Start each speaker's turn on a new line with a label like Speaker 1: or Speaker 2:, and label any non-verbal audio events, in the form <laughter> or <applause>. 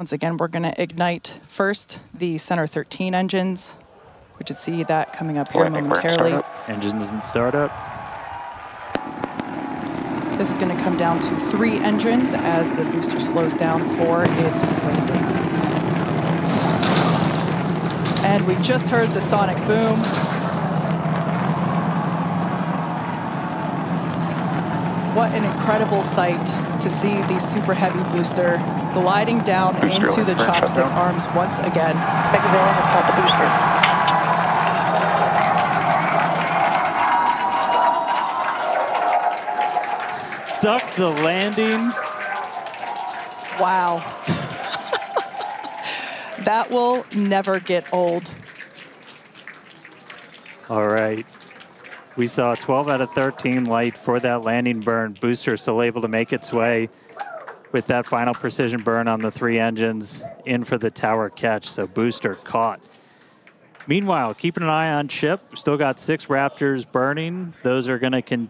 Speaker 1: Once again, we're going to ignite first the Center 13 engines. We should see that coming up here momentarily.
Speaker 2: Engines and startup.
Speaker 1: This is going to come down to three engines as the booster slows down for its landing. And we just heard the sonic boom. What an incredible sight to see the super heavy booster gliding down
Speaker 3: Booster
Speaker 1: into the chopstick
Speaker 3: shutdown.
Speaker 1: arms once again.
Speaker 3: Mechazilla has caught the booster.
Speaker 2: Stuck the landing.
Speaker 1: Wow. <laughs> that will never get old.
Speaker 2: All right. We saw 12 out of 13 light for that landing burn. Booster still able to make its way with that final precision burn on the three engines in for the tower catch. So booster caught. Meanwhile, keeping an eye on chip. Still got six Raptors burning. Those are going to continue.